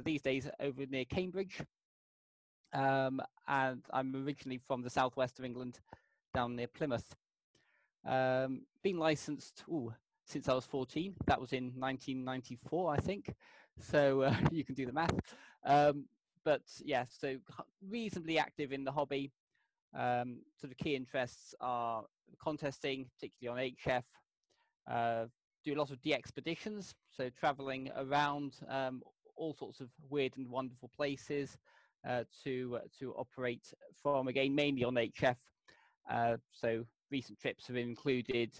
but these days over near Cambridge. Um, and I'm originally from the southwest of England, down near Plymouth. Um, been licensed ooh, since I was 14. That was in 1994, I think. So uh, you can do the math. Um, but yeah, so reasonably active in the hobby. Um, sort of key interests are contesting, particularly on HF. Uh, do a lot of DXpeditions, so traveling around um, all sorts of weird and wonderful places uh, to uh, to operate from. Again, mainly on HF. Uh, so recent trips have included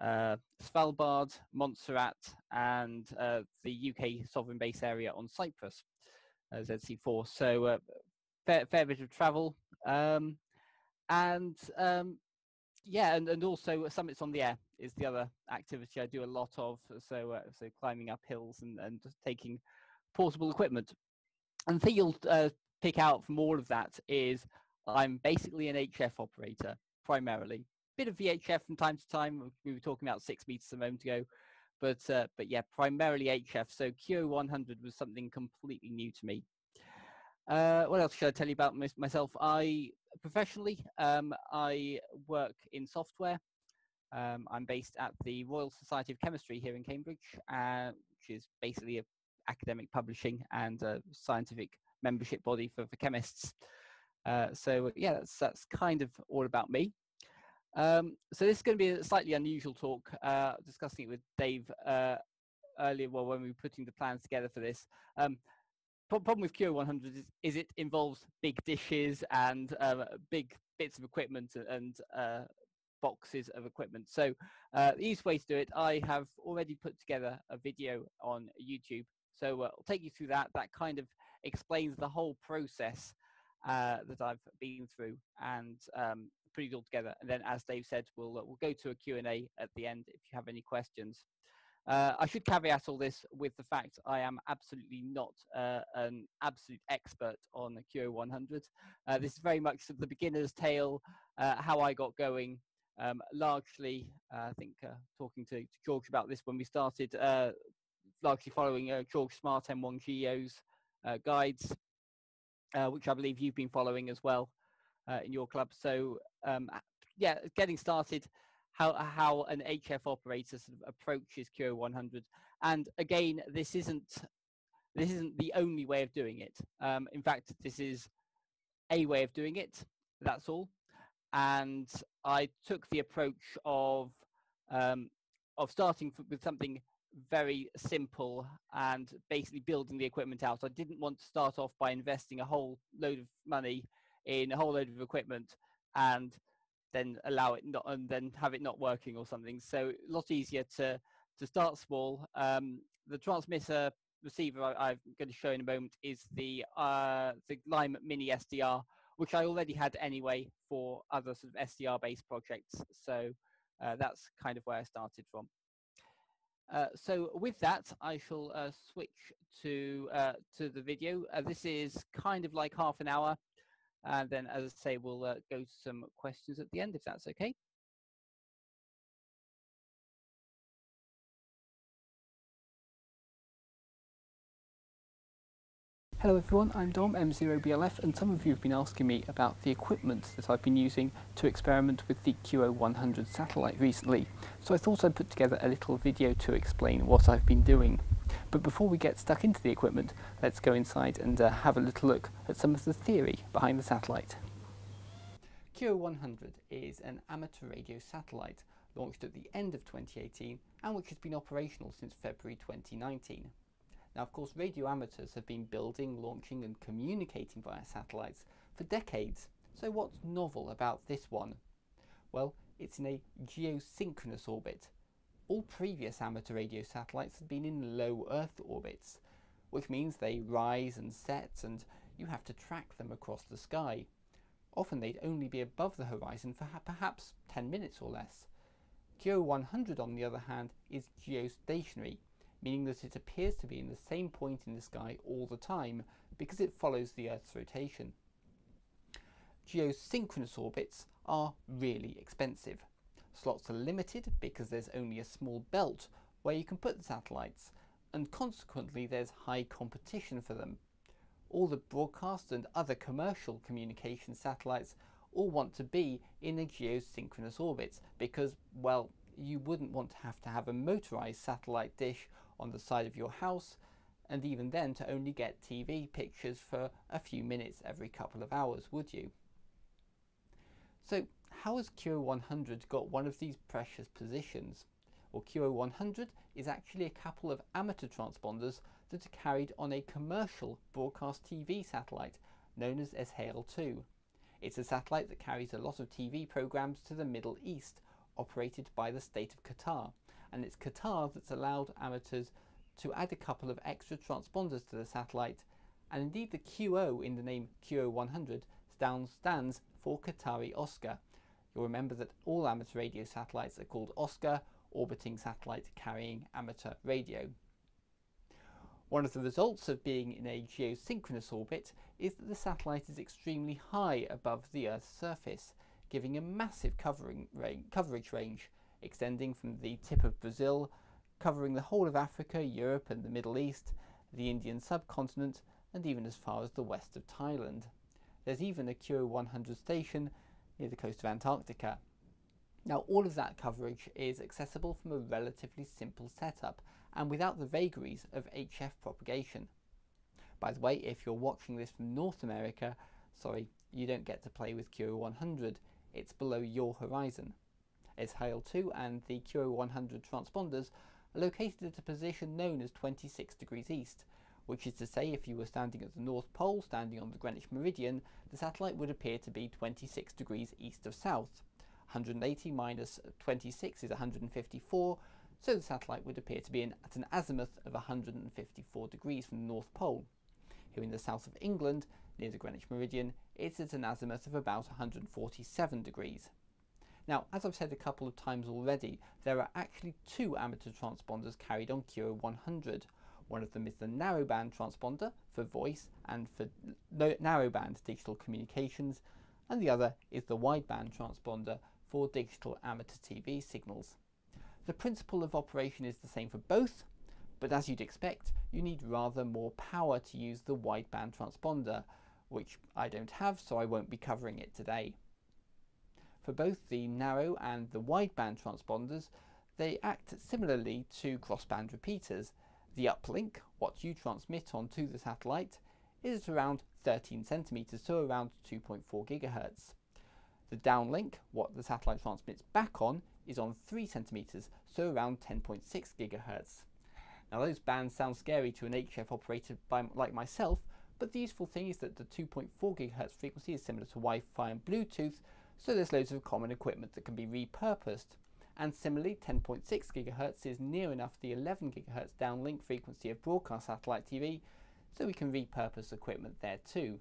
uh, Svalbard, Montserrat, and uh, the UK sovereign base area on Cyprus, uh, ZC4. So fair, fair bit of travel. Um, and um, yeah, and, and also summits on the air is the other activity I do a lot of. So uh, so climbing up hills and, and taking portable equipment. And the thing you'll uh, pick out from all of that is I'm basically an HF operator primarily bit of VHF from time to time. We were talking about six meters a moment ago, but uh, but yeah, primarily HF. So QO100 was something completely new to me. Uh, what else should I tell you about myself? I professionally, um, I work in software. Um, I'm based at the Royal Society of Chemistry here in Cambridge, uh, which is basically a academic publishing and a scientific membership body for, for chemists. Uh, so yeah, that's that's kind of all about me. Um, so this is going to be a slightly unusual talk, uh, discussing it with Dave uh, earlier well, when we were putting the plans together for this. Um, problem with QO100 is, is, it involves big dishes and uh, big bits of equipment and uh, boxes of equipment. So uh, the easiest way to do it, I have already put together a video on YouTube. So uh, I'll take you through that. That kind of explains the whole process that I've been through and um, put it all together. And then, as Dave said, we'll uh, we'll go to a Q&A at the end if you have any questions. Uh, I should caveat all this with the fact I am absolutely not uh, an absolute expert on the QO100. Uh, this is very much the beginner's tale, uh, how I got going. Um, largely, uh, I think talking to, to, George about this when we started, largely following George Smart M1GEO's guides, which I believe you've been following as well in your club. So um, yeah, getting started, how how an HF operator sort of approaches QO 100. And again, this isn't this isn't the only way of doing it. Um, in fact, this is a way of doing it. That's all. And I took the approach of um, of starting with something very simple and basically building the equipment out. I didn't want to start off by investing a whole load of money in a whole load of equipment and then allow it not and then have it not working or something. So a lot easier to to start small. Um, the transmitter receiver I, am going to show in a moment is the uh, the Lime Mini SDR, which I already had anyway for other sort of SDR based projects. So uh, that's kind of where I started from. Uh, so with that, I shall uh, switch to uh, to the video. Uh, this is kind of like half an hour. And then, as I say, we'll uh, go to some questions at the end, if that's okay. Hello everyone, I'm Dom, M0BLF, and some of you have been asking me about the equipment that I've been using to experiment with the QO100 satellite recently. So I thought I'd put together a little video to explain what I've been doing. But before we get stuck into the equipment, let's go inside and uh, have a little look at some of the theory behind the satellite. QO100 is an amateur radio satellite launched at the end of 2018 and which has been operational since February 2019. Now, of course, radio amateurs have been building, launching, and communicating via satellites for decades. So, what's novel about this one? Well, it's in a geosynchronous orbit. All previous amateur radio satellites had been in low Earth orbits, which means they rise and set, and you have to track them across the sky. Often they'd only be above the horizon for perhaps 10 minutes or less. QO100 on the other hand, is geostationary, meaning that it appears to be in the same point in the sky all the time because it follows the Earth's rotation. Geosynchronous orbits are really expensive. Slots are limited because there's only a small belt where you can put the satellites, and consequently there's high competition for them. All the broadcast and other commercial communication satellites all want to be in a geosynchronous orbit because, well, you wouldn't want to have to have a motorized satellite dish on the side of your house and even then to only get TV pictures for a few minutes every couple of hours, would you? So how has QO100 got one of these precious positions? Well, QO100 is actually a couple of amateur transponders that are carried on a commercial broadcast TV satellite known as Es'hail-2. It's a satellite that carries a lot of TV programs to the Middle East, operated by the state of Qatar, and it's Qatar that's allowed amateurs to add a couple of extra transponders to the satellite, and indeed the QO in the name QO100 stands for Qatari Oscar. You'll remember that all amateur radio satellites are called Oscar, orbiting satellite carrying amateur radio. One of the results of being in a geosynchronous orbit is that the satellite is extremely high above the Earth's surface, giving a massive range, coverage range, extending from the tip of Brazil covering the whole of Africa, Europe and the Middle East, the Indian subcontinent, and even as far as the west of Thailand. There's even a QO100 station near the coast of Antarctica. Now all of that coverage is accessible from a relatively simple setup and without the vagaries of HF propagation. By the way, if you're watching this from North America, sorry, you don't get to play with QO100, it's below your horizon. Es'hail-2 and the QO100 transponders are located at a position known as 26 degrees east, which is to say if you were standing at the North Pole, standing on the Greenwich Meridian, the satellite would appear to be 26 degrees east of south. 180 minus 26 is 154, so the satellite would appear to be in, at an azimuth of 154 degrees from the North Pole. Here in the south of England, near the Greenwich Meridian, it's at an azimuth of about 147 degrees. Now, as I've said a couple of times already, there are actually two amateur transponders carried on QO100. One of them is the narrowband transponder for voice and for narrowband digital communications, and the other is the wideband transponder for digital amateur TV signals. The principle of operation is the same for both, but as you'd expect, you need rather more power to use the wideband transponder, which I don't have, so I won't be covering it today. For both the narrow and the wideband transponders, they act similarly to crossband repeaters. The uplink, what you transmit onto the satellite, is around 13 centimeters, so around 2.4 gigahertz. The downlink, what the satellite transmits back on, is on 3 centimeters, so around 10.6 gigahertz. Now those bands sound scary to an HF operator by, like myself, but the useful thing is that the 2.4 gigahertz frequency is similar to Wi-Fi and Bluetooth, so there's loads of common equipment that can be repurposed. And similarly, 10.6 GHz is near enough the 11 GHz downlink frequency of broadcast satellite TV, so we can repurpose equipment there too.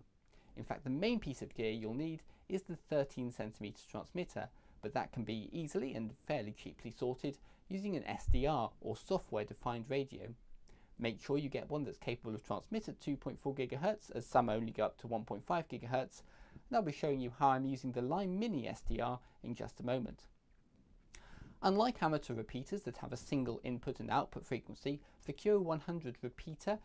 In fact, the main piece of gear you'll need is the 13 cm transmitter, but that can be easily and fairly cheaply sorted using an SDR or software defined radio. Make sure you get one that's capable of transmit at 2.4 GHz as some only go up to 1.5 GHz and I'll be showing you how I'm using the Lime Mini SDR in just a moment. Unlike amateur repeaters that have a single input and output frequency, the QO100 repeater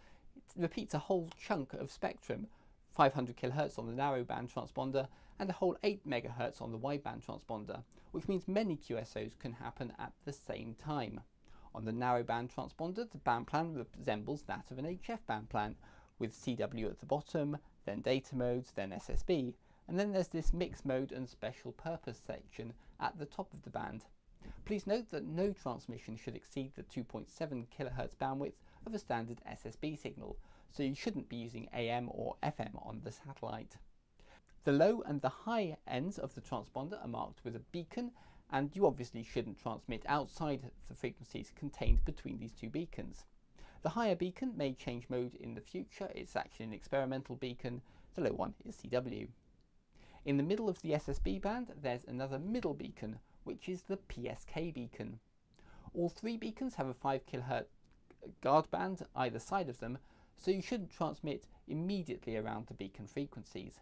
repeats a whole chunk of spectrum, 500 kHz on the narrowband transponder and a whole 8 MHz on the wideband transponder, which means many QSOs can happen at the same time. On the narrowband transponder, the band plan resembles that of an HF band plan, with CW at the bottom, then data modes, then SSB, and then there's this mix mode and special purpose section at the top of the band. Please note that no transmission should exceed the 2.7 kHz bandwidth of a standard SSB signal, so you shouldn't be using AM or FM on the satellite. The low and the high ends of the transponder are marked with a beacon and you obviously shouldn't transmit outside the frequencies contained between these two beacons. The higher beacon may change mode in the future, it's actually an experimental beacon, the low one is CW. In the middle of the SSB band, there's another middle beacon, which is the PSK beacon. All three beacons have a 5 kHz guard band either side of them, so you shouldn't transmit immediately around the beacon frequencies.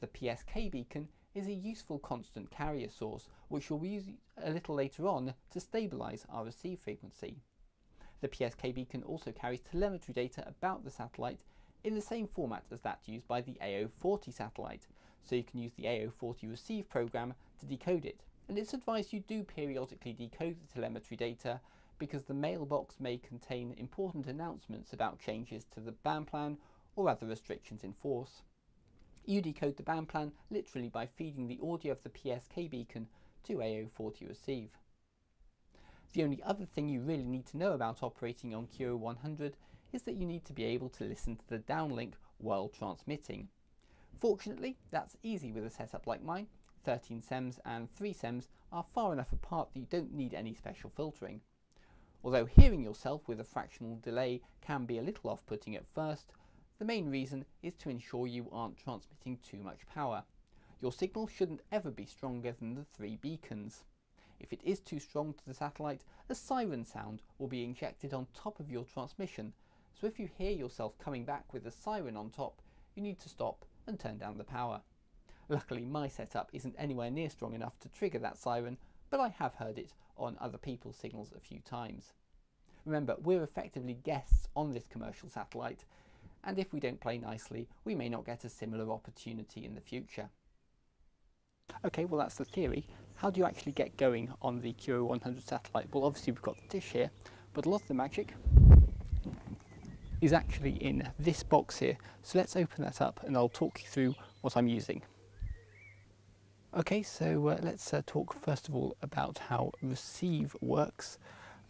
The PSK beacon is a useful constant carrier source, which we'll use a little later on to stabilise our receive frequency. The PSKB can also carry telemetry data about the satellite in the same format as that used by the AO40 satellite, so you can use the AO40 receive program to decode it. And it's advised you do periodically decode the telemetry data because the mailbox may contain important announcements about changes to the band plan or other restrictions in force. You decode the band plan literally by feeding the audio of the PSK beacon to AO40 receive. The only other thing you really need to know about operating on QO100 is that you need to be able to listen to the downlink while transmitting. Fortunately, that's easy with a setup like mine. 13 SEMs and 3 SEMs are far enough apart that you don't need any special filtering. Although hearing yourself with a fractional delay can be a little off-putting at first, the main reason is to ensure you aren't transmitting too much power. Your signal shouldn't ever be stronger than the three beacons. If it is too strong to the satellite, a siren sound will be injected on top of your transmission, so if you hear yourself coming back with a siren on top, you need to stop and turn down the power. Luckily my setup isn't anywhere near strong enough to trigger that siren, but I have heard it on other people's signals a few times. Remember, we're effectively guests on this commercial satellite, and if we don't play nicely, we may not get a similar opportunity in the future. Okay, well that's the theory. How do you actually get going on the QO100 satellite? Well obviously we've got the dish here, but a lot of the magic is actually in this box here. So let's open that up and I'll talk you through what I'm using. Okay, so uh, let's uh, talk first of all about how receive works.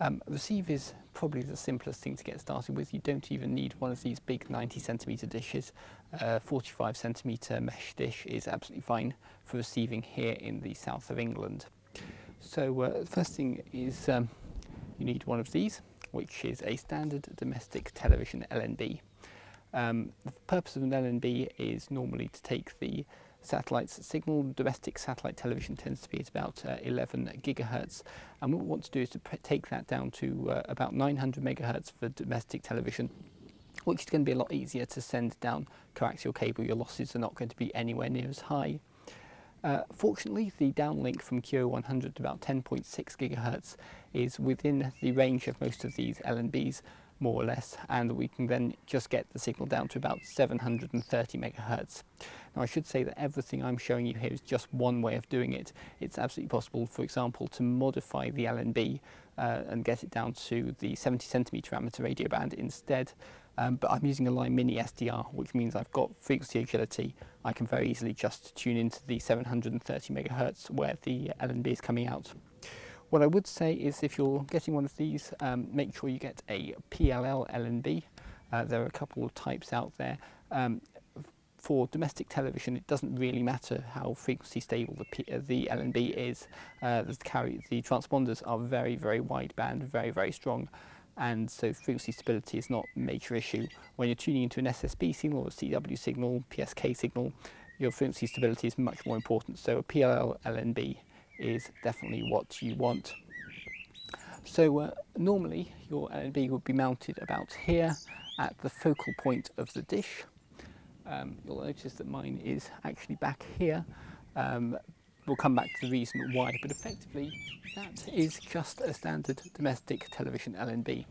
Um, receive is probably the simplest thing to get started with. You don't even need one of these big 90 centimeter dishes. Uh, 45 centimeter mesh dish is absolutely fine for receiving here in the south of England. So uh, first thing is um, you need one of these, which is a standard domestic television LNB. Um, the purpose of an LNB is normally to take the satellite's signal. Domestic satellite television tends to be at about uh, 11 gigahertz. And what we want to do is to take that down to uh, about 900 megahertz for domestic television which is going to be a lot easier to send down coaxial cable. Your losses are not going to be anywhere near as high. Uh, fortunately, the downlink from QO100 to about 10.6 gigahertz is within the range of most of these LNBs, more or less, and we can then just get the signal down to about 730 megahertz. Now I should say that everything I'm showing you here is just one way of doing it. It's absolutely possible, for example, to modify the LNB uh, and get it down to the 70 centimeter amateur radio band instead. Um, but I'm using a Lime Mini SDR, which means I've got frequency agility. I can very easily just tune into the 730 megahertz where the LNB is coming out. What I would say is if you're getting one of these, um, make sure you get a PLL LNB. Uh, there are a couple of types out there. Um, for domestic television, it doesn't really matter how frequency stable the, P uh, the LNB is. Uh, the, carry, the transponders are very, very wideband, very, very strong. And so frequency stability is not a major issue. When you're tuning into an SSB signal or a CW signal, PSK signal, your frequency stability is much more important. So a PLL LNB is definitely what you want. So uh, normally your LNB would be mounted about here at the focal point of the dish. Um, you'll notice that mine is actually back here. Um, we'll come back to the reason why, but effectively that is just a standard domestic television LNB.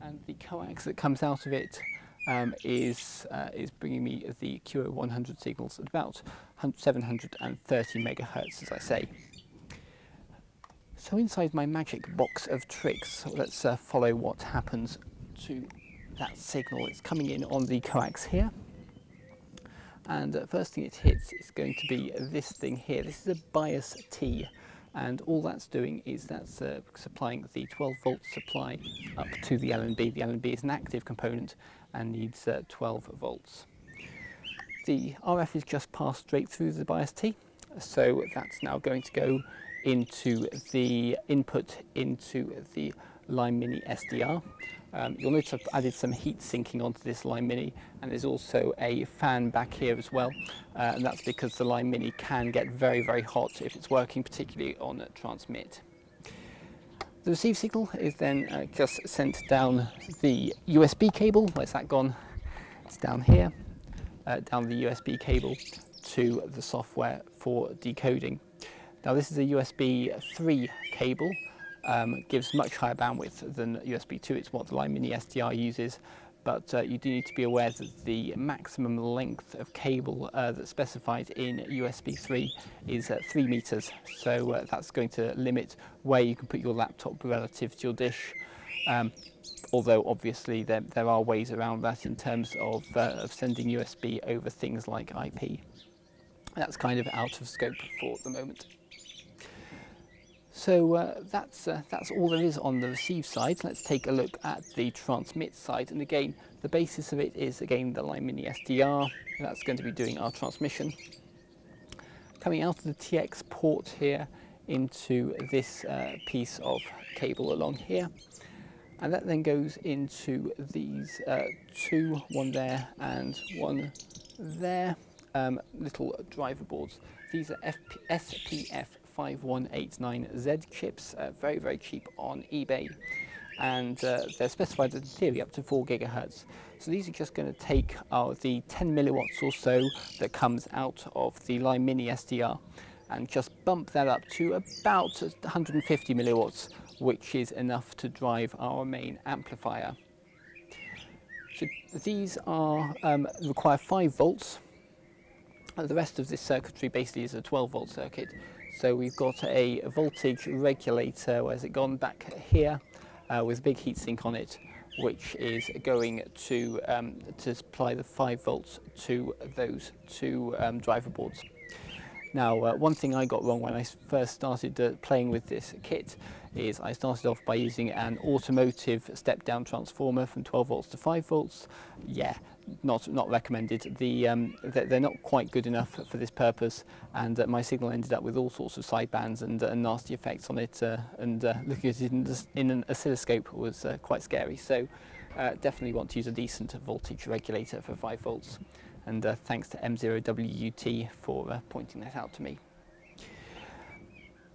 And the coax that comes out of it um, is, uh, is bringing me the QO100 signals at about 730 megahertz, as I say. So inside my magic box of tricks, let's uh, follow what happens to that signal. It's coming in on the coax here. And the uh, first thing it hits is going to be this thing here. This is a bias T. And all that's doing is that's uh, supplying the 12 volt supply up to the LNB. The LNB is an active component and needs uh, 12 volts. The RF is just passed straight through the bias T. So that's now going to go into the input into the Lime Mini SDR. Um, you'll notice I've added some heat sinking onto this Lime Mini and there's also a fan back here as well uh, and that's because the Lime Mini can get very very hot if it's working particularly on transmit. The receive signal is then uh, just sent down the USB cable, where's that gone? It's down here, uh, down the USB cable to the software for decoding. Now this is a USB 3 cable um, gives much higher bandwidth than USB 2. It's what the Lime Mini SDR uses, but uh, you do need to be aware that the maximum length of cable uh, that's specified in USB 3 is uh, 3 meters. So uh, that's going to limit where you can put your laptop relative to your dish. Um, although obviously there, there are ways around that in terms of, uh, of sending USB over things like IP. That's kind of out of scope for the moment. So uh, that's, uh, that's all there is on the receive side. Let's take a look at the transmit side. And again, the basis of it is again the Lime Mini SDR. That's going to be doing our transmission. Coming out of the TX port here into this uh, piece of cable along here. And that then goes into these uh, two, one there and one there, um, little driver boards. These are FP SPF 5189Z chips, uh, very, very cheap on eBay. And uh, they're specified in theory up to 4 gigahertz. So these are just going to take uh, the 10 milliwatts or so that comes out of the Lime Mini SDR and just bump that up to about 150 milliwatts, which is enough to drive our main amplifier. So these are um, require 5 volts. The rest of this circuitry basically is a 12 volt circuit. So we've got a voltage regulator, where's it gone back here, uh, with a big heatsink on it, which is going to, um, to supply the 5 volts to those two um, driver boards. Now, uh, one thing I got wrong when I first started uh, playing with this kit is I started off by using an automotive step-down transformer from 12 volts to 5 volts. Yeah, not not recommended. The um, they're not quite good enough for this purpose, and uh, my signal ended up with all sorts of sidebands and, uh, nasty effects on it. Uh, and uh, looking at it in, in an oscilloscope was uh, quite scary. So uh, definitely want to use a decent voltage regulator for 5 volts. And thanks to M0WUT for pointing that out to me.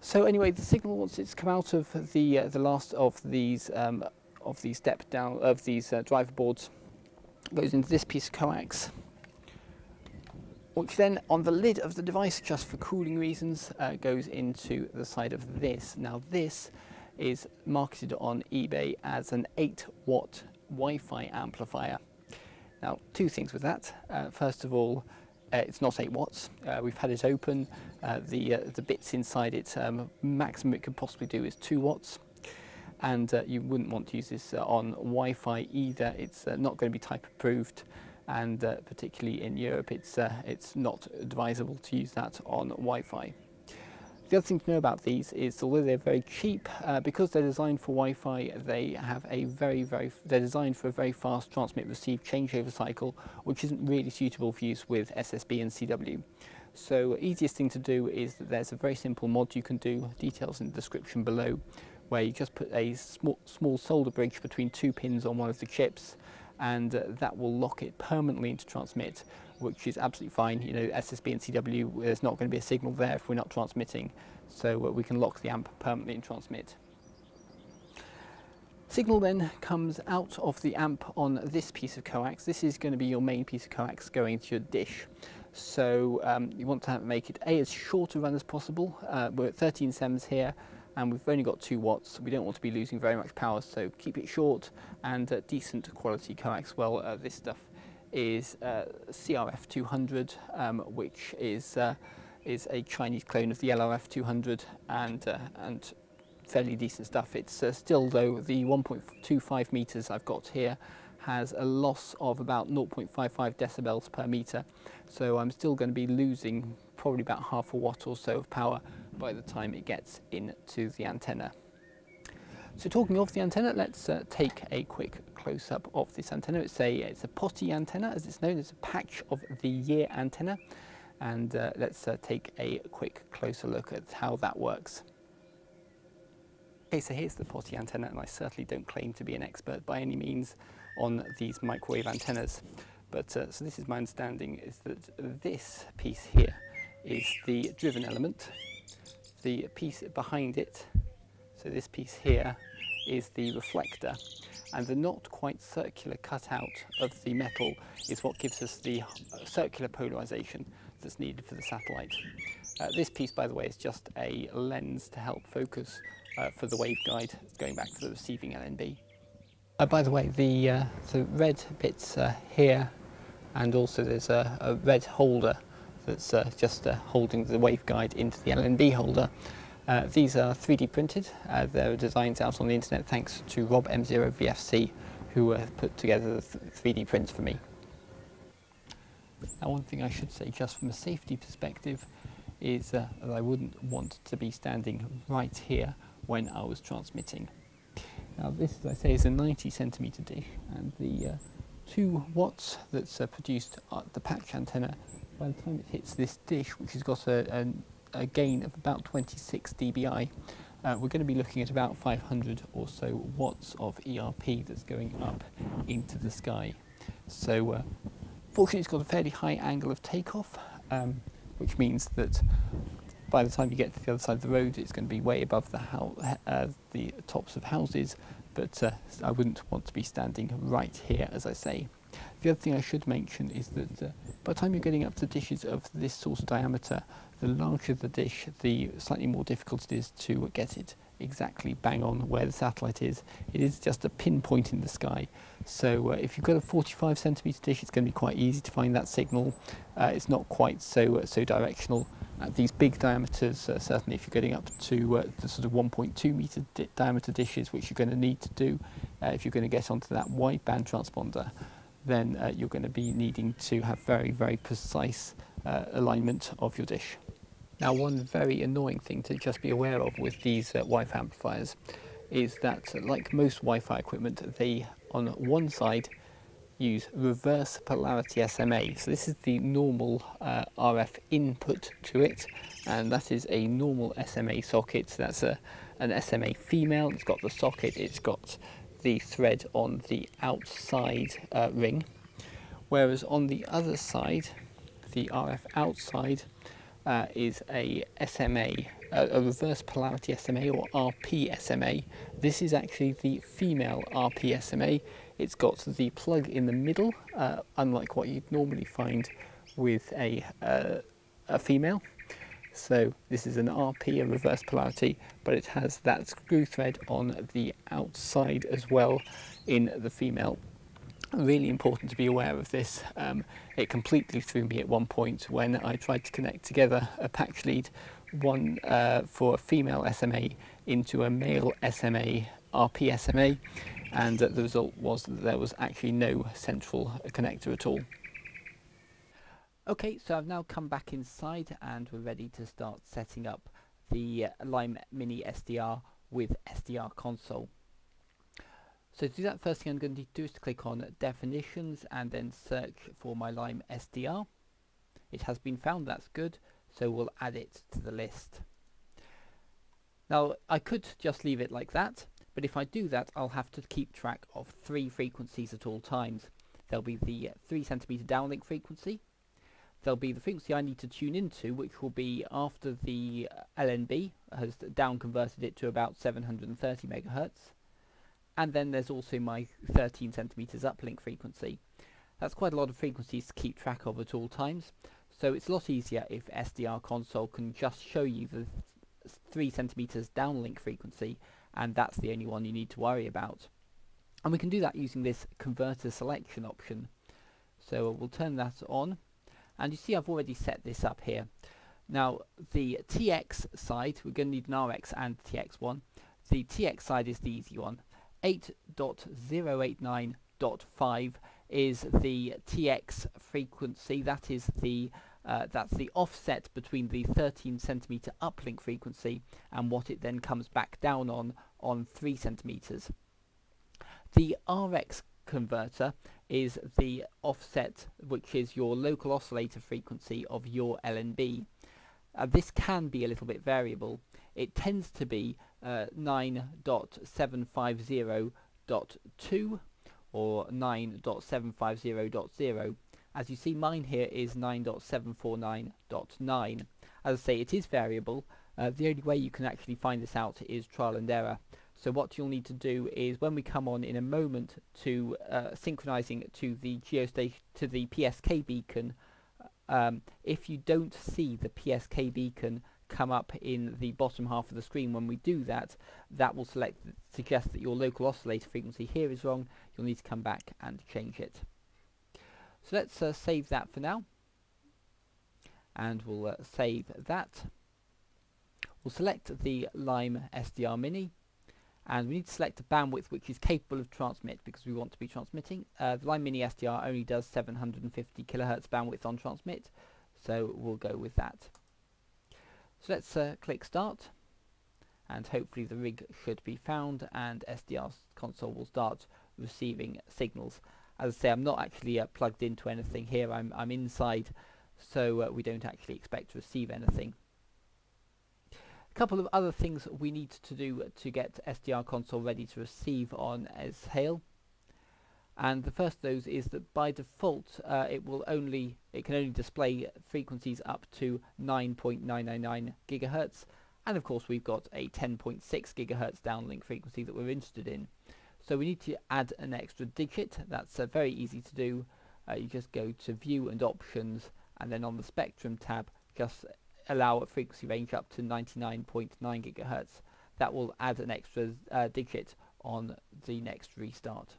So anyway, the signal once it's come out of the the last of these um, of these step down of these driver boards goes into this piece of coax which then on the lid of the device just for cooling reasons uh, goes into the side of this. Now this is marketed on eBay as an 8 watt Wi-Fi amplifier. Now two things with that. Uh, first of all uh, it's not 8 watts. Uh, we've had it open. Uh, the, uh, the bits inside it, um, maximum it can possibly do is 2 watts and uh, you wouldn't want to use this uh, on Wi-Fi either. It's not going to be type approved and particularly in Europe it's, it's not advisable to use that on Wi-Fi. The other thing to know about these is although they're very cheap, uh, because they're designed for Wi-Fi, they have a very, very, they're designed for a very fast transmit receive changeover cycle, which isn't really suitable for use with SSB and CW. So easiest thing to do is that there's a very simple mod you can do, details in the description below, where you just put a small, small solder bridge between two pins on one of the chips and uh, that will lock it permanently into transmit which is absolutely fine. You know, SSB and CW, there's not going to be a signal there if we're not transmitting, so uh, we can lock the amp permanently and transmit. Signal then comes out of the amp on this piece of coax. This is going to be your main piece of coax going to your dish. So um, you want to make it A, as short a run as possible. Uh, we're at 13 SEMS here and we've only got 2 watts. We don't want to be losing very much power, so keep it short and uh, decent quality coax. Well, uh, this stuff is uh, CRF 200, um, which is uh, is a Chinese clone of the LRF 200 and uh, and fairly decent stuff. It's still though the 1.25 meters I've got here has a loss of about 0.55 decibels per meter, so I'm still going to be losing probably about half a watt or so of power by the time it gets into the antenna. So talking of the antenna, let's uh, take a quick close-up of this antenna. It's a, it's a POTY antenna, as it's known. It's a patch of the year antenna. And uh, let's uh, take a quick closer look at how that works. Okay, so here's the POTY antenna, and I certainly don't claim to be an expert by any means on these microwave antennas. But uh, so this is my understanding, is that this piece here is the driven element, the piece behind it, so this piece here, is the reflector and the not quite circular cutout of the metal is what gives us the circular polarization that's needed for the satellite. Uh, this piece, by the way, is just a lens to help focus uh, for the waveguide going back to the receiving LNB. Uh, by the way, the, uh, the red bits here and also there's a, a red holder that's uh, just uh, holding the waveguide into the LNB holder. Uh, these are 3D printed. Uh, there are designs out on the internet thanks to Rob M0 VFC who uh, put together the 3D prints for me. Now one thing I should say just from a safety perspective is uh, that I wouldn't want to be standing right here when I was transmitting. Now this, as I say, is a 90 centimeter dish and the 2 watts that's uh, produced at the patch antenna by the time it hits this dish which has got a, a, a gain of about 26 dBi uh, we're going to be looking at about 500 or so watts of ERP that's going up into the sky. So uh, fortunately it's got a fairly high angle of takeoff um, which means that by the time you get to the other side of the road it's going to be way above the, uh, the tops of houses but uh, I wouldn't want to be standing right here as I say. The other thing I should mention is that uh, by the time you're getting up to dishes of this sort of diameter, the larger the dish, the slightly more difficult it is to get it exactly bang on where the satellite is. It is just a pinpoint in the sky. So uh, if you've got a 45 centimeter dish, it's going to be quite easy to find that signal. Uh, it's not quite so uh, so directional. At these big diameters, uh, certainly if you're getting up to uh, the sort of 1.2 meter di diameter dishes, which you're going to need to do uh, if you're going to get onto that wideband transponder, then you're going to be needing to have very, very precise alignment of your dish. Now one very annoying thing to just be aware of with these uh, Wi-Fi amplifiers is that like most Wi-Fi equipment they on one side use reverse polarity SMA. So this is the normal uh, RF input to it and that is a normal SMA socket. So that's a, an SMA female, it's got the socket, it's got the thread on the outside uh, ring. Whereas on the other side, the RF outside uh, is a SMA, a, a, reverse polarity SMA or RP SMA. This is actually the female RP SMA. It's got the plug in the middle, uh, unlike what you'd normally find with a, uh, a female. So this is an RP, a reverse polarity, but it has that screw thread on the outside as well in the female really important to be aware of this. Um, it completely threw me at one point when I tried to connect together a patch lead, one uh, for a female SMA into a male SMA, RP SMA, and uh, the result was that there was actually no central connector at all. Okay, so I've now come back inside and we're ready to start setting up the Lime Mini SDR with SDR console. So to do that, first thing I'm going to do is to click on definitions and then search for my Lime SDR. It has been found, that's good, so we'll add it to the list. Now I could just leave it like that, but if I do that I'll have to keep track of three frequencies at all times. There'll be the 3 centimeter downlink frequency, there'll be the frequency I need to tune into, which will be after the uh, LNB has down converted it to about 730 megahertz and then there's also my 13 centimeters uplink frequency. That's quite a lot of frequencies to keep track of at all times, so it's a lot easier if SDR console can just show you the 3 centimeters downlink frequency, and that's the only one you need to worry about. And we can do that using this converter selection option. So we'll turn that on, and you see I've already set this up here. Now the TX side, we're going to need an RX and TX one. The TX side is the easy one. 8.089.5 is the TX frequency. That is the uh, that's the offset between the 13 centimeter uplink frequency and what it then comes back down on on 3 centimeters. The RX converter is the offset which is your local oscillator frequency of your LNB. Uh, this can be a little bit variable. It tends to be uh, 9.750.2 or 9.750.0. As you see mine here is 9.749.9. As I say it is variable. Uh, the only way you can actually find this out is trial and error. So what you'll need to do is when we come on in a moment to uh, synchronizing to the geostation to the PSK beacon, um, if you don't see the PSK beacon come up in the bottom half of the screen when we do that, that will select suggest that your local oscillator frequency here is wrong. You'll need to come back and change it. So let's uh, save that for now. And we'll uh, save that. We'll select the Lime SDR Mini and we need to select a bandwidth which is capable of transmit because we want to be transmitting. Uh, the Lime Mini SDR only does 750 kilohertz bandwidth on transmit, so we'll go with that. So let's uh, click start and hopefully the rig should be found and SDR console will start receiving signals. As I say, I'm not actually uh, plugged into anything here, I'm, I'm inside, so uh, we don't actually expect to receive anything. A couple of other things we need to do to get SDR console ready to receive on Eshail. And the first of those is that by default uh, it will only it can only display frequencies up to 9.999 gigahertz and of course we've got a 10.6 gigahertz downlink frequency that we're interested in. So we need to add an extra digit. That's uh, very easy to do. Uh, you just go to view and options and then on the spectrum tab just allow a frequency range up to 99.9 gigahertz. That will add an extra uh, digit on the next restart.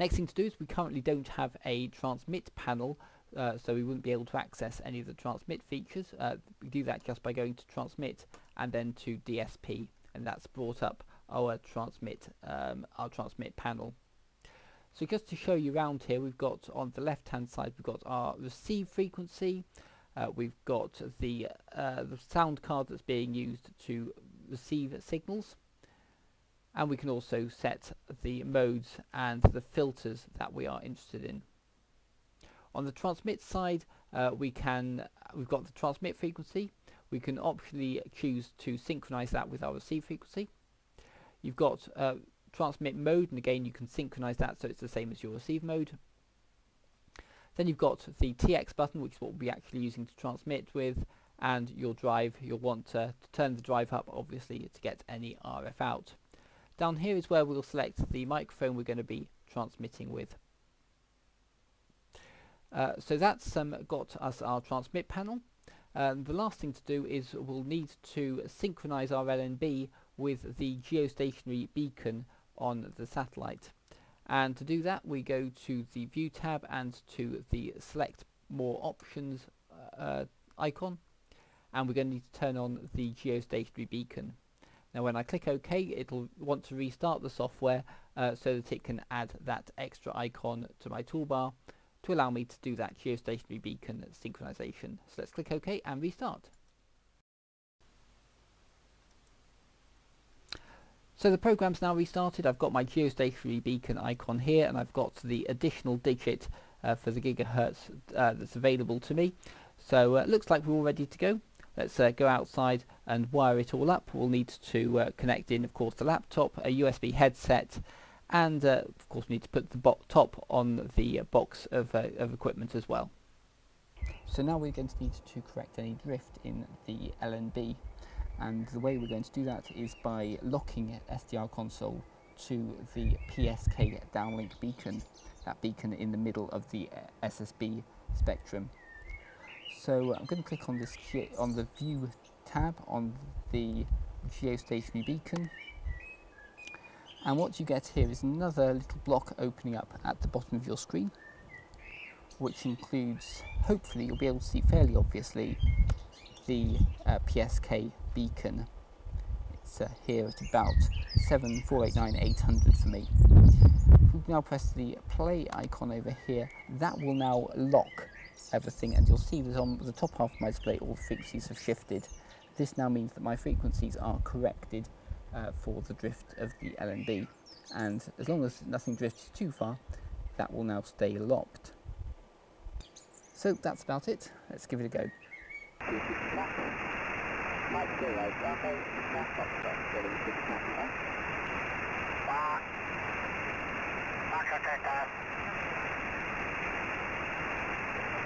Next thing to do is we currently don't have a transmit panel uh, so we wouldn't be able to access any of the transmit features. Uh, we do that just by going to transmit and then to DSP and that's brought up our transmit um, our transmit panel. So just to show you around here we've got on the left hand side we've got our receive frequency uh, we've got the, uh, the sound card that's being used to receive signals and we can also set the modes and the filters that we are interested in. On the transmit side uh, we can we've got the transmit frequency we can optionally choose to synchronize that with our receive frequency. You've got uh, transmit mode and again you can synchronize that so it's the same as your receive mode then you've got the TX button, which is what we'll be actually using to transmit with, and your drive. You'll want to, to turn the drive up, obviously, to get any RF out. Down here is where we'll select the microphone we're going to be transmitting with. Uh, so that's um, got us our transmit panel. Um, the last thing to do is we'll need to synchronize our LNB with the geostationary beacon on the satellite and to do that we go to the view tab and to the select more options uh, icon and we're going to need to turn on the geostationary beacon. Now when I click OK it'll want to restart the software uh, so that it can add that extra icon to my toolbar to allow me to do that geostationary beacon synchronization. So let's click OK and restart. So the program's now restarted. I've got my geostationary beacon icon here and I've got the additional digit uh, for the gigahertz uh, that's available to me. So it uh, looks like we're all ready to go. Let's uh, go outside and wire it all up. We'll need to uh, connect in, of course, the laptop, a USB headset, and uh, of course we need to put the top on the box of, of equipment as well. So now we're going to need to correct any drift in the LNB and the way we're going to do that is by locking SDR console to the PSK downlink beacon, that beacon in the middle of the uh, SSB spectrum. So I'm going to click on this on the view tab on the geostationary beacon and what you get here is another little block opening up at the bottom of your screen which includes, hopefully you'll be able to see fairly obviously, the uh, PSK beacon. It's uh, here at about 7489800 for me. If we now press the play icon over here, that will now lock everything and you'll see that on the top half of my display all the frequencies have shifted. This now means that my frequencies are corrected uh, for the drift of the LNB and as long as nothing drifts too far that will now stay locked. So that's about it, let's give it a go.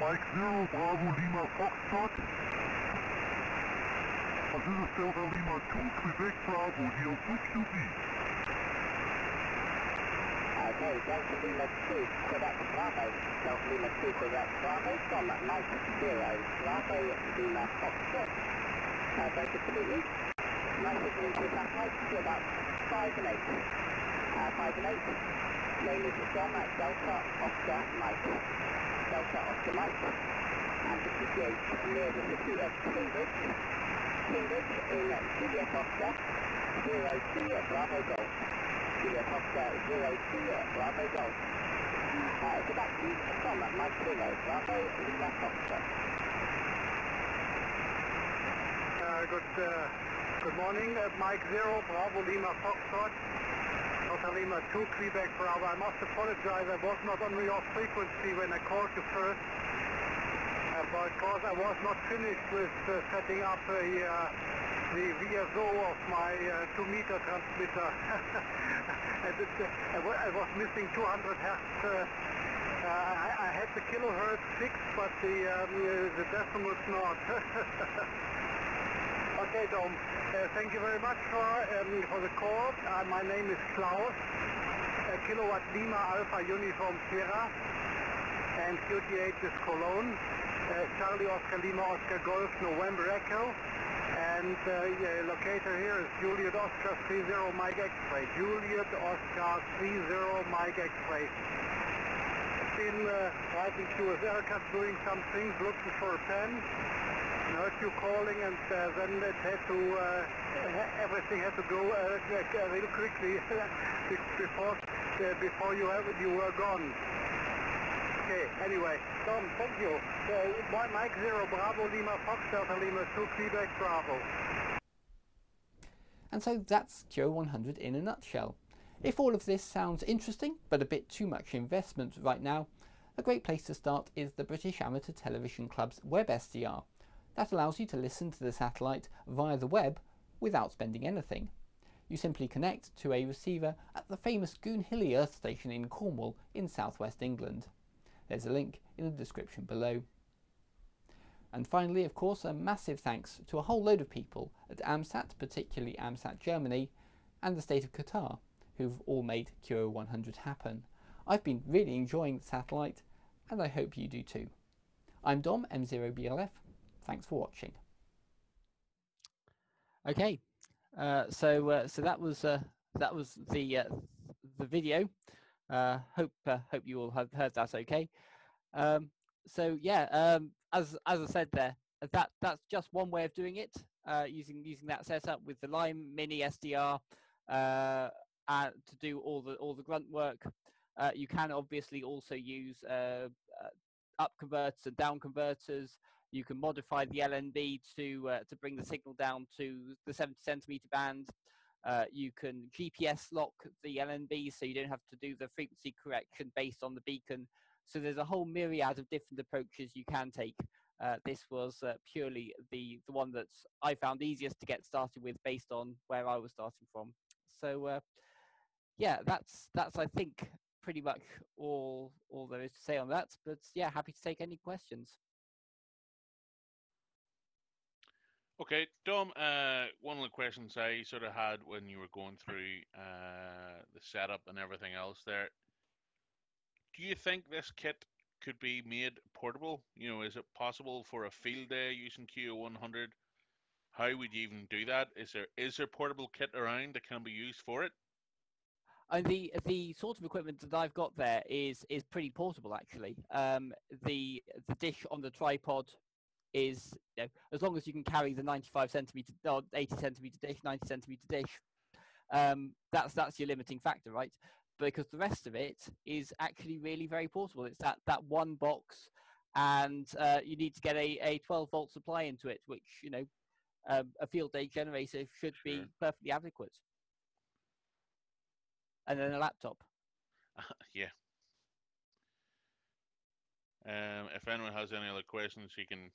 Mike Zero, Bravo, South Foxtrot, Billy, Big Tango. Mark. Mark Hotel. Mike Zero, Bravo, Lima, Foxtrot. Das ist Delta Lima 2, Quebec, Bravo, hier auf QB. Okay, Delta Lima 2, Quebec, Bravo. Delta Lima 2, Quebec, Bravo, Tom, Mike Zero, Bravo, Lima, Foxtrot. Uh, very good to meet you. Nice to meet you satellite to about 5 and 8. Uh, 5 and 8. Name is John at Delta Oscar Mike. Delta near the city of Cambridge. Cambridge in Juliet Oscar 02 Bravo Golf. Juliet Oscar 02 Bravo Golf. Uh, you, Tom Mike Bravo Foxtrot. Uh, good, uh, good morning, uh, Mike Zero, Bravo Lima Foxtrot, Delta Lima 2, Quebec Bravo. I must apologize, I was not on your frequency when I called you first, uh, because I was not finished with uh, setting up uh, the VFO of my uh, 2 meter transmitter. and it, uh, I, was missing 200 hertz. Uh, uh, I, I had the kilohertz fixed, but the, um, uh, the decimals not. Okay. Uh, thank you very much for um, for the call. Uh, my name is Klaus. Uh, Kilowatt Lima Alpha Uniform Sierra. And QTH is Cologne. Uh, Charlie Oscar Lima Oscar Golf November Echo. And uh, yeah, locator here is Juliet Oscar 30 Mike X-Ray. Juliet Oscar 30 Mike X-Ray. Been uh, writing QSL Cup, doing some things, looking for a pen heard you calling and uh, then it had to, uh, everything had to go uh, real quickly before, uh, before you, have, you were gone. Okay, anyway, Tom, thank you. Uh, Mike Zero, Bravo Lima, Fox Delta Lima 2, Quebec, Bravo. And so that's QO100 in a nutshell. If all of this sounds interesting, but a bit too much investment right now, a great place to start is the British Amateur Television Club's Web SDR. That allows you to listen to the satellite via the web without spending anything. You simply connect to a receiver at the famous Goonhilly Earth Station in Cornwall in southwest England. There's a link in the description below. And finally, of course, a massive thanks to a whole load of people at AMSAT, particularly AMSAT Germany, and the state of Qatar, who've all made QO100 happen. I've been really enjoying the satellite, and I hope you do too. I'm Dom, M0BLF. Thanks for watching. Okay, uh, so uh, so that was uh, that was the uh, the video. Uh, hope uh, hope you all have heard that okay. Um, so yeah, um, as as I said there, that that's just one way of doing it using using that setup with the Lime Mini SDR to do all the all the grunt work. you can obviously also use up converters and down converters. You can modify the LNB to uh, to bring the signal down to the 70 centimeter band. Uh, you can GPS lock the LNB so you don't have to do the frequency correction based on the beacon. So there's a whole myriad of different approaches you can take. Uh, this was uh, purely the the one that I found easiest to get started with based on where I was starting from. So uh, yeah, that's that's I think pretty much all all there is to say on that. But yeah, happy to take any questions. Okay, Dom, uh, one of the questions I sort of had when you were going through uh, the setup and everything else there, do you think this kit could be made portable? You know, is it possible for a field day using QO100? How would you even do that? Is there is there portable kit around that can be used for it? And the the sort of equipment that I've got there is is pretty portable actually. Um, the the dish on the tripod is you know, as long as you can carry the 95 centimeter or 80 centimeter dish, 90 centimeter dish, um, that's that's your limiting factor, right? Because the rest of it is actually really very portable. It's that that one box, and uh, you need to get a, a 12 volt supply into it, which you know um, a field day generator should sure. be perfectly adequate. And then a laptop. Uh, yeah. Um, if anyone has any other questions, you can